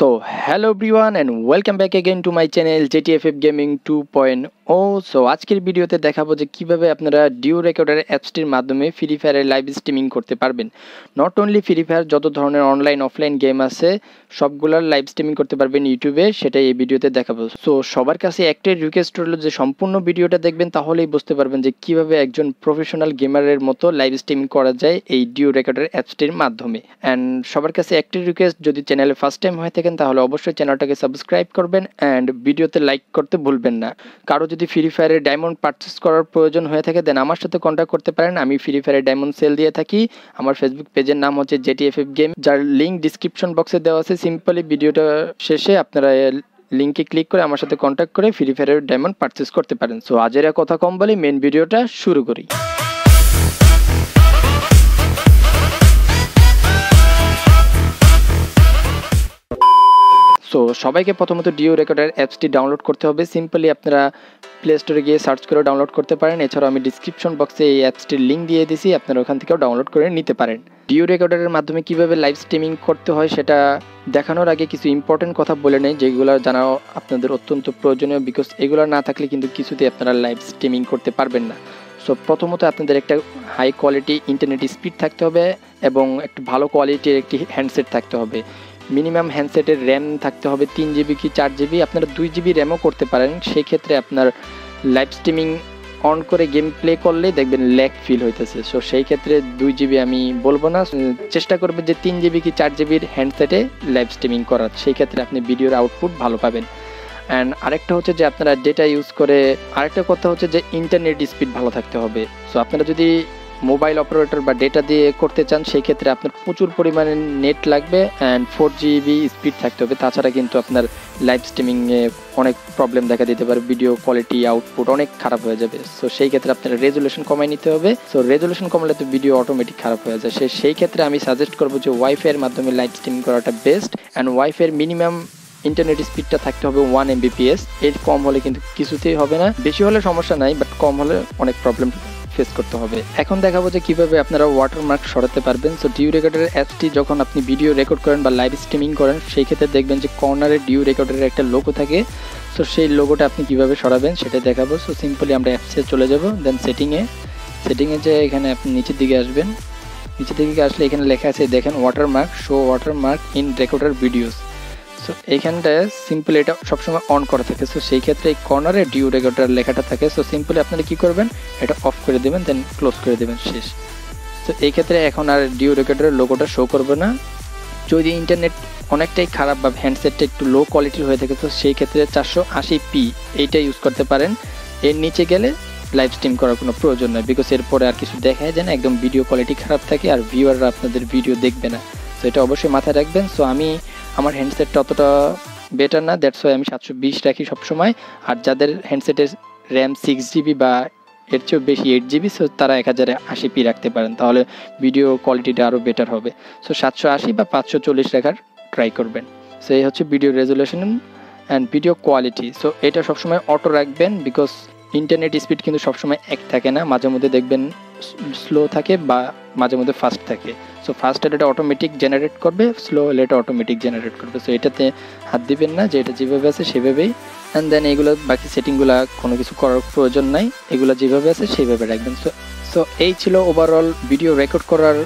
So, hello everyone and welcome back again to my channel JTFF Gaming 2.0 so আজকের ভিডিওতে দেখাবো যে কীভাবে আপনারা ডিও রেকর্ডার অ্যাপসটির মাধ্যমে ফ্রি ফায়ারের লাইভ স্ট্রিমিং করতে পারবেন। নট অনলি ফ্রি ফায়ার যত ধরনের অনলাইন অফলাইন গেম আছে সবগুলোর লাইভ স্ট্রিমিং করতে পারবেন ইউটিউবে সেটাই এই ভিডিওতে দেখাবো। সো সবার কাছে একটাই রিকোয়েস্ট হলো যে সম্পূর্ণ ভিডিওটা দেখবেন তাহলেই বুঝতে পারবেন যে কীভাবে একজন প্রফেশনাল গেমারের মতো লাইভ স্ট্রিমিং করা যায় এই ডিও রেকর্ডার অ্যাপসটির মাধ্যমে। অ্যান্ড সবার কাছে একটাই রিকোয়েস্ট যদি চ্যানেলে ফার্স্ট টাইম হয়ে থাকেন, তাহলে অবশ্যই চ্যানেলটাকে সাবস্ক্রাইব করবেন অ্যান্ড ভিডিওতে লাইক করতে ভুলবেন না। কারও যদি ফ্রি ফায়ারের ডায়মন্ড পারচেস করার প্রয়োজন হয়ে থাকে দেন আমার সাথে কন্ট্যাক্ট করতে পারেন। আমি ফ্রি ফায়ারের ডায়মন্ড সেল দিয়ে থাকি। আমার ফেসবুক পেজের নাম হচ্ছে জেটিএফএফ গেম যার লিঙ্ক ডিসক্রিপশন বক্সে দেওয়া আছে। সিম্পলি ভিডিওটা শেষে আপনারা লিঙ্কে ক্লিক করে আমার সাথে কন্ট্যাক্ট করে ফ্রি ফায়ারের ডায়মন্ড পারচেস করতে পারেন। সো আজের কথা কম বলে মেন ভিডিওটা শুরু করি। সবাইকে প্রথমত ডিও রেকর্ডার অ্যাপসটি ডাউনলোড করতে হবে। সিম্পলি আপনারা প্লে স্টোরে গিয়ে সার্চ করে ডাউনলোড করতে পারেন। এছাড়াও আমি ডিসক্রিপশন বক্সে এই অ্যাপসটির লিঙ্ক দিয়ে দিয়েছি। আপনারা ওখান থেকেও ডাউনলোড করে নিতে পারেন। ডিও রেকর্ডারের মাধ্যমে কীভাবে লাইভ স্ট্রিমিং করতে হয় সেটা দেখানোর আগে কিছু ইম্পর্টেন্ট কথা বলে নেই, যেগুলো জানাও আপনাদের অত্যন্ত প্রয়োজনীয় বিকজ এগুলো না থাকলে কিন্তু কিছুতেই আপনারা লাইভ স্ট্রিমিং করতে পারবেন না। সো প্রথমত আপনাদের একটা হাই কোয়ালিটি ইন্টারনেট স্পিড থাকতে হবে এবং একটু ভালো কোয়ালিটির একটি হ্যান্ডসেট থাকতে হবে। মিনিমাম হ্যান্ডসেটের র্যাম থাকতে হবে তিন জিবি কি চার জিবি? আপনারা দুই জিবি র্যামও করতে পারেন। সেই ক্ষেত্রে আপনার লাইভ স্ট্রিমিং অন করে গেম প্লে করলেই দেখবেন ল্যাক ফিল হইতেছে। সো সেই ক্ষেত্রে দুই জিবি আমি বলব না। চেষ্টা করবেন যে তিন জিবি কি চার জিবির হ্যান্ডসেটে লাইভ স্ট্রিমিং করার। সেই ক্ষেত্রে আপনি ভিডিওর আউটপুট ভালো পাবেন। অ্যান্ড আরেকটা হচ্ছে যে আপনারা ডেটা ইউজ করে, আরেকটা কথা হচ্ছে যে ইন্টারনেট স্পিড ভালো থাকতে হবে। সো আপনারা যদি মোবাইল অপারেটর বা ডেটা দিয়ে করতে চান সেই ক্ষেত্রে আপনার প্রচুর পরিমাণে নেট লাগবে অ্যান্ড ফোর জিবি স্পিড থাকতে হবে। তাছাড়া কিন্তু আপনার লাইভ স্ট্রিমিংয়ে অনেক প্রবলেম দেখা দিতে পারে ভিডিও কোয়ালিটি আউটপুট অনেক খারাপ হয়ে যাবে। সো সেই ক্ষেত্রে আপনার রেজুলেশন কমাই নিতে হবে। সো রেজুলেশন কমালে তো ভিডিও অটোমেটিক খারাপ হয়ে যায়। সেই ক্ষেত্রে আমি সাজেস্ট করব যে ওয়াইফাইয়ের মাধ্যমে লাইভ স্ট্রিমিং করাটা বেস্ট অ্যান্ড ওয়াইফাইয়ের মিনিমাম ইন্টারনেট স্পিডটা থাকতে হবে ওয়ান এমবিপিএস এর কম হলে কিন্তু কিছুতেই হবে না। বেশি হলে সমস্যা নাই বাট কম হলে অনেক প্রবলেম ফেস করতে হবে। এখন দেখাবো যে কীভাবে আপনারা ওয়াটারমার্ক সরাতে পারবেন। সো ডিউ রেকর্ডের অ্যাপটি যখন আপনি ভিডিও রেকর্ড করেন বা লাইভ স্ট্রিমিং করেন, সেই ক্ষেত্রে দেখবেন যে কর্নারে ডিউ রেকর্ডের একটা লোগো থাকে। সো সেই লোগোটা আপনি কীভাবে সরাবেন সেটা দেখাবো। সো সিম্পলি আমরা অ্যাপসে চলে যাব। দেন সেটিংয়ে সেটিংয়ে যে এখানে আপনি নিচের দিকে আসবেন, নিচের দিকে আসলে এখানে লেখা আছে, দেখেন watermark show watermark in recorder videos so এইখানটায় সিম্পলি এটা সবসময় অন করা থাকে। সো সেই ক্ষেত্রে এই কর্নারে ডিউ রেকর্ডার লেখাটা থাকে। সো সিম্পলি আপনারা কী করবেন? এটা অফ করে দেবেন দেন ক্লোজ করে দেবেন, শেষ। তো এই ক্ষেত্রে এখন আর ডিউ রেকর্ডারের লোগোটা শো করবে না। যদি ইন্টারনেট অনেকটাই খারাপ বা হ্যান্ডসেটটা একটু লো কোয়ালিটির হয়ে থাকে, তো সেই ক্ষেত্রে চারশো আশি পি এইটা ইউজ করতে পারেন। এর নিচে গেলে লাইভ স্ট্রিম করার কোনো প্রয়োজন নয় বিকজ এরপরে আর কিছু দেখায় যায় না। একদম ভিডিও কোয়ালিটি খারাপ থাকে আর ভিউয়াররা আপনাদের ভিডিও দেখবে না। তো এটা অবশ্যই মাথায় রাখবেন। সো আমি আমার হ্যান্ডসেটটা অতটা বেটার না দ্যাটস ওয়াই আমি সাতশো বিশ রাখি সবসময়। আর যাদের হ্যান্ডসেটের র্যাম সিক্স জিবি বা এর চেয়েও বেশি এইট জিবি সো তারা এক হাজারে আশি পি রাখতে পারেন, তাহলে ভিডিও কোয়ালিটিটা আরও বেটার হবে। সো সাতশো আশি বা পাঁচশো চল্লিশ রাখার ট্রাই করবেন। সো এই হচ্ছে video resolution and video quality so এটা সবসময় অটো রাখবেন বিকজ ইন্টারনেট স্পিড কিন্তু সবসময় এক থাকে না মাঝে মধ্যে দেখবেন স্লো থাকে বা মাঝে মধ্যে ফাস্ট থাকে। সো ফাস্ট হলে এটা অটোমেটিক জেনারেট করবে স্লো হলে এটা অটোমেটিক জেনারেট করবে। সো এটাতে হাত দিবেন না, যে এটা যেভাবে আছে সেভাবেই। অ্যান্ড দেন এগুলো বাকি সেটিংগুলো কোনো কিছু করার প্রয়োজন নাই। এগুলো যেভাবে আছে সেইভাবে রাখবেন। সো সো এই ছিল ওভারঅল ভিডিও রেকর্ড করার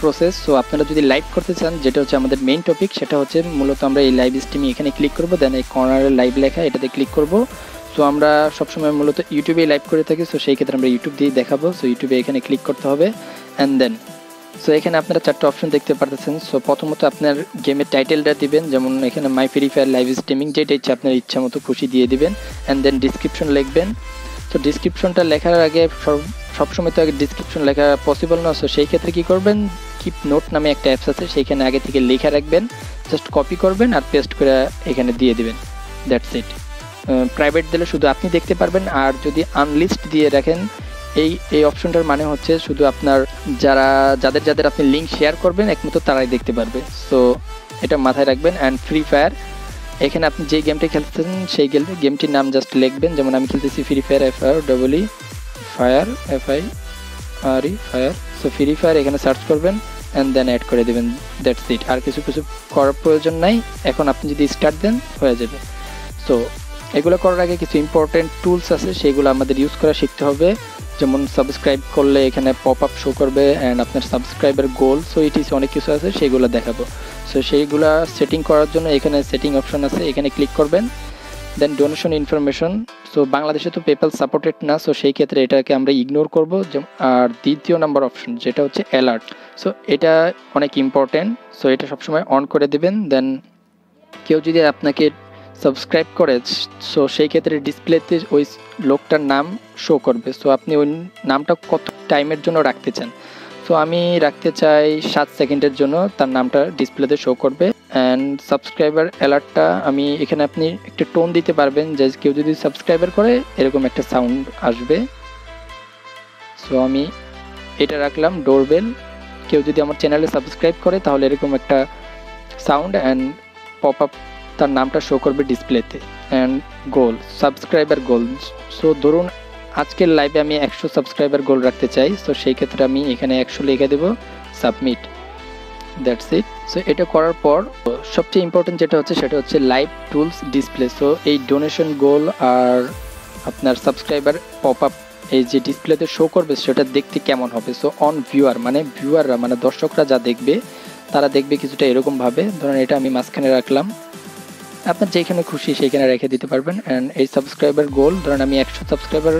প্রসেস সো আপনারা যদি লাইভ করতে চান, যেটা হচ্ছে আমাদের মেইন টপিক সেটা হচ্ছে মূলত আমরা এই লাইভ স্ট্রিমে এখানে ক্লিক করব দেন এই কর্নারের লাইভ লেখা, এটাতে ক্লিক করব। সো আমরা সবসময় মূলত ইউটিউবে লাইভ করে থাকি সো সেই ক্ষেত্রে আমরা ইউটিউব দিয়ে দেখাবো সো ইউটিউবে এখানে ক্লিক করতে হবে অ্যান্ড দেন সো এখানে আপনারা চারটে অপশন দেখতে পারতেছেন সো প্রথমত আপনার গেমের টাইটেলটা দিবেন, যেমন এখানে my free fire live streaming যেটা ইচ্ছে আপনার ইচ্ছা মতো খুশি দিয়ে দিবেন অ্যান্ড দেন ডিসক্রিপশন লিখবেন সো ডিসক্রিপশনটা লেখার আগে সব, সবসময় তো আগে ডিসক্রিপশন লেখা পসিবল না সো সেই ক্ষেত্রে কী করবেন কিপ নোট নামে একটা অ্যাপস আছে, সেইখানে আগে থেকে লেখা রাখবেন জাস্ট কপি করবেন, আর পেস্ট করে এখানে দিয়ে দিবেন দ্যাটস ইট প্রাইভেট দিলে শুধু আপনি দেখতে পারবেন, আর যদি আনলিস্ট দিয়ে রাখেন, এই এই অপশনটার মানে হচ্ছে শুধু আপনার যারা, যাদের যাদের আপনি লিঙ্ক শেয়ার করবেন, একমাত্র তারাই দেখতে পারবে। সো এটা মাথায় রাখবেন অ্যান্ড ফ্রি ফায়ার এখানে আপনি যে গেমটি খেলতেছেন, সেই গেম গেমটির নাম জাস্ট লিখবেন, যেমন আমি খেলতেছি free fire F R double E fire F I R E fire so free fire এখানে সার্চ করবেন অ্যান্ড দেন অ্যাড করে দেবেন দ্যাটস ইট আর কিছু কিছু করার প্রয়োজন নাই, এখন আপনি যদি স্টার্ট দেন, হয়ে যাবে। সো এগুলো করার আগে কিছু ইম্পর্টেন্ট টুলস আছে, সেগুলো আমাদের ইউজ করা শিখতে হবে। যেমন সাবস্ক্রাইব করলে এখানে পপ আপ শো করবে অ্যান্ড আপনার সাবস্ক্রাইবার গোল সো ইটিস অনেক কিছু আছে সেইগুলো দেখাবো। সো সেইগুলো সেটিং করার জন্য এখানে সেটিং অপশন আছে, এখানে ক্লিক করবেন। দেন ডোনেশন ইনফরমেশন সো বাংলাদেশে তো পেপাল সাপোর্টেড না সো সেই ক্ষেত্রে এটাকে আমরা ইগনোর করব। আর দ্বিতীয় নাম্বার অপশন যেটা হচ্ছে অ্যালার্ট সো এটা অনেক ইম্পর্টেন্ট সো এটা সবসময় অন করে দেবেন। দেন কেউ যদি আপনাকে সাবস্ক্রাইব করে সো সেই ক্ষেত্রে ডিসপ্লেতে ওই লোকটার নাম শো করবে। সো আপনি ওই নামটা কত টাইমের জন্য রাখতে চান? সো আমি রাখতে চাই সাত সেকেন্ডের জন্য তার নামটা ডিসপ্লেতে শো করবে। অ্যান্ড সাবস্ক্রাইবার অ্যালার্টটা আমি এখানে আপনি একটা টোন দিতে পারবেন যে কেউ যদি সাবস্ক্রাইবার করে, এরকম একটা সাউন্ড আসবে। সো আমি এটা রাখলাম ডোরবেল কেউ যদি আমার চ্যানেলে সাবস্ক্রাইব করে, তাহলে এরকম একটা সাউন্ড অ্যান্ড পপ আপ তার নামটা শো করবে ডিসপ্লেতে and goal subscriber goal so ধরুন আজকের লাইভে আমি একশো সাবস্ক্রাইবার গোল রাখতে চাই সো সেই ক্ষেত্রে আমি এখানে একশো লিখে দেবো সাবমিট দ্যাটস ইট সো এটা করার পর সবচেয়ে ইম্পর্টেন্ট যেটা হচ্ছে, সেটা হচ্ছে লাইভ টুলস ডিসপ্লে সো এই ডোনেশন গোল আর আপনার সাবস্ক্রাইবার পপ আপ এই যে ডিসপ্লেতে শো করবে, সেটা দেখতে কেমন হবে? সো অন ভিউয়ার মানে ভিউয়াররা মানে দর্শকরা যা দেখবে, তারা দেখবে কিছুটা এরকমভাবে। ধরুন এটা আমি মাঝখানে রাখলাম। আপনার যেখানে খুশি সেইখানে রেখে দিতে পারবেন। অ্যান্ড এই সাবস্ক্রাইবার গোল ধরেন আমি একশো সাবস্ক্রাইবার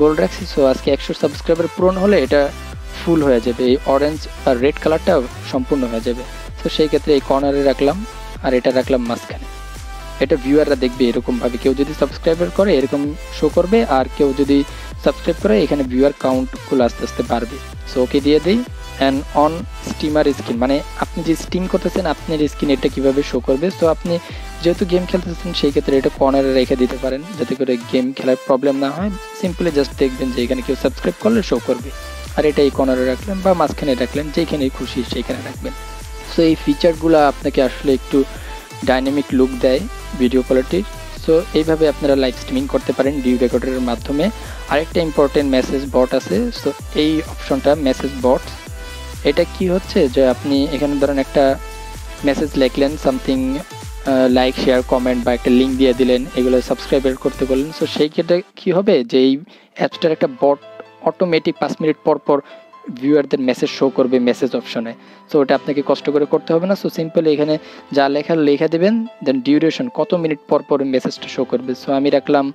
গোল রাখছি সো আজকে একশো সাবস্ক্রাইবার পূরণ হলে এটা ফুল হয়ে যাবে। এই অরেঞ্জ আর রেড কালারটা সম্পূর্ণ হয়ে যাবে। তো সেই ক্ষেত্রে এই কর্নারে রাখলাম, আর এটা রাখলাম মাঝখানে। এটা ভিউয়াররা দেখবে এরকমভাবে। কেউ যদি সাবস্ক্রাইবার করে, এরকম শো করবে, আর কেউ যদি সাবস্ক্রাইব করে, এখানে ভিউয়ার কাউন্টগুলো আস্তে আস্তে বাড়বে। সো ওকে দিয়ে দিই। অ্যান্ড অন স্টিমার স্ক্রিন মানে আপনি যে স্টিম করতেছেন, আপনার স্ক্রিন এটা কীভাবে শো করবে? সো আপনি যেহেতু গেম খেলতেছেন, সেই ক্ষেত্রে এটা কর্নারে রেখে দিতে পারেন, যাতে করে গেম খেলার প্রবলেম না হয়। সিম্পলি জাস্ট দেখবেন যে এখানে কেউ সাবস্ক্রাইব করলে শো করবে। আর এটা এই কর্নারে রাখলেন বা মাঝখানে রাখলেন যেখানে খুশি সেইখানে রাখবেন। সো এই ফিচারগুলো আপনাকে আসলে একটু ডাইনামিক লুক দেয় ভিডিও কোয়ালিটির সো এইভাবে আপনারা লাইভ স্ট্রিমিং করতে পারেন ডিউ রেকর্ডারের মাধ্যমে। আরেকটা ইম্পর্টেন্ট মেসেজ বট আছে। সো এই অপশনটা মেসেজ বট এটা কি হচ্ছে যে আপনি এখানে ধরেন একটা মেসেজ লিখলেন সামথিং লাইক শেয়ার কমেন্ট বা একটা লিঙ্ক দিয়ে দিলেন, এগুলো সাবস্ক্রাইব করতে বললেন। সো সেই ক্ষেত্রে কী হবে যে এই অ্যাপসটার একটা বট অটোমেটিক পাঁচ মিনিট পর পর ভিউয়ারদের মেসেজ শো করবে মেসেজ অপশনে সো ওটা আপনাকে কষ্ট করে করতে হবে না। সো সিম্পলি এখানে যা লেখা লেখা দেবেন দেন ডিউরেশন কত মিনিট পর পর মেসেজটা শো করবে। সো আমি রাখলাম,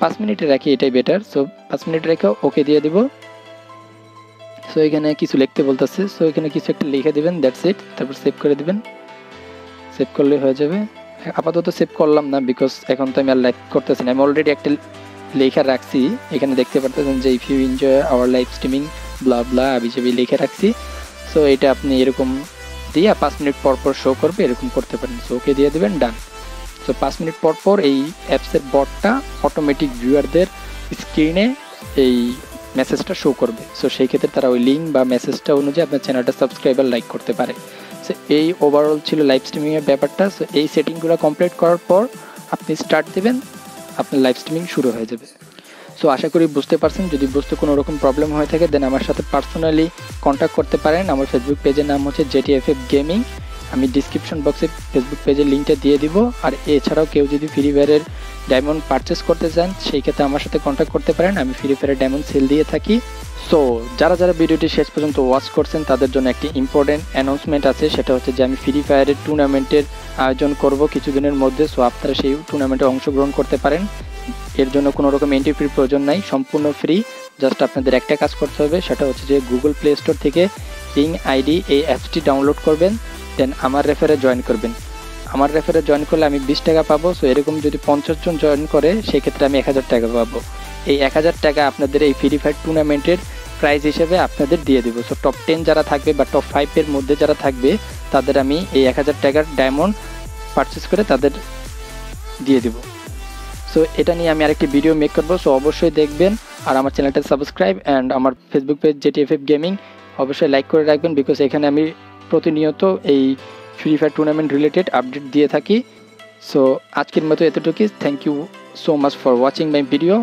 পাঁচ মিনিটে রাখি, এটাই বেটার সো পাঁচ মিনিট রেখে ওকে দিয়ে দিব। সো এখানে কিছু লিখতে বলতেছে। সো এখানে কিছু একটা লিখে দেবেন দ্যাটস ইট তারপর সেভ করে দেবেন। সেভ করলে হয়ে যাবে। আপাতত সেভ করলাম না বিকজ এখন তো আমি আর লাইভ করতেছি না। আমি অলরেডি একটা লেখা রাখছি। এখানে দেখতে পারতেছেন যে if you enjoy our live streaming blah blah আবি চাবি লিখে রাখছি। সো এটা আপনি এরকম দিয়ে পাঁচ মিনিট পর পর শো করবে, এরকম করতে পারেন। সো ওকে দিয়ে দেবেন ডান সো পাঁচ মিনিট পর পর এই অ্যাপসের বটটা অটোমেটিক ভিউয়ারদের স্ক্রিনে এই মেসেজটা শো করবে। সো সেই ক্ষেত্রে তারা ওই লিঙ্ক বা মেসেজটা অনুযায়ী আপনার চ্যানেলটা সাবস্ক্রাইবার লাইক করতে পারে। সো এই ওভারঅল ছিল লাইভ স্ট্রিমিংয়ের ব্যাপারটা। সো এই সেটিংগুলো কমপ্লিট করার পর আপনি স্টার্ট দেবেন, আপনার লাইভ স্ট্রিমিং শুরু হয়ে যাবে। সো আশা করি বুঝতে পারছেন। যদি বুঝতে কোনো রকম প্রবলেম হয়ে থাকে দেন আমার সাথে পার্সোনালি কন্ট্যাক্ট করতে পারেন। আমার ফেসবুক পেজের নাম হচ্ছে জেটিএফএফ গেমিং আমি ডিসক্রিপশন বক্সে ফেসবুক পেজের লিঙ্কটা দিয়ে দিব। আর এছাড়াও কেউ যদি ফ্রি ফায়ারের ডায়মন্ড পারচেস করতে চান, সেই ক্ষেত্রে আমার সাথে কন্ট্যাক্ট করতে পারেন। আমি ফ্রি ফায়ারে ডায়মন্ড সেল দিয়ে থাকি। সো যারা যারা ভিডিওটি শেষ পর্যন্ত ওয়াচ করছেন, তাদের জন্য একটি ইম্পর্টেন্ট অ্যানাউন্সমেন্ট আছে। সেটা হচ্ছে যে, আমি ফ্রি ফায়ারের টুর্নামেন্টের আয়োজন করব কিছুদিনের মধ্যে। সো আপনারা সেই টুর্নামেন্টে অংশগ্রহণ করতে পারেন। এর জন্য কোনো রকম এন্ট্রি ফির প্রয়োজন নাই, সম্পূর্ণ ফ্রি জাস্ট আপনাদের একটা কাজ করতে হবে, সেটা হচ্ছে যে গুগল প্লে স্টোর থেকে রিং আইডি এই অ্যাপসটি ডাউনলোড করবেন দেন আমার রেফারে জয়েন করবেন। আমার রেফারে জয়েন করলে আমি বিশ টাকা পাবো সো এরকম যদি পঞ্চাশ জন জয়েন করে, সেক্ষেত্রে আমি এক হাজার টাকা পাবো। এই এক হাজার টাকা আপনাদের এই ফ্রি ফায়ার টুর্নামেন্টের প্রাইজ হিসেবে আপনাদের দিয়ে দেবো। সো টপ টেন যারা থাকবে বা টপ ফাইভের মধ্যে যারা থাকবে, তাদের আমি এই এক হাজার টাকার ডায়মন্ড পারচেস করে তাদের দিয়ে দেবো। সো এটা নিয়ে আমি আরেকটি ভিডিও মেক করব। সো অবশ্যই দেখবেন আর আমার চ্যানেলটা সাবস্ক্রাইব অ্যান্ড আমার ফেসবুক পেজ জেটিএফএফ গেমিং অবশ্যই লাইক করে রাখবেন বিকজ এখানে আমি প্রতিনিয়ত এই free fire tournament related update দিয়ে থাকি। সো আজকের মতো এতটুকুই। Thank you so much for watching my video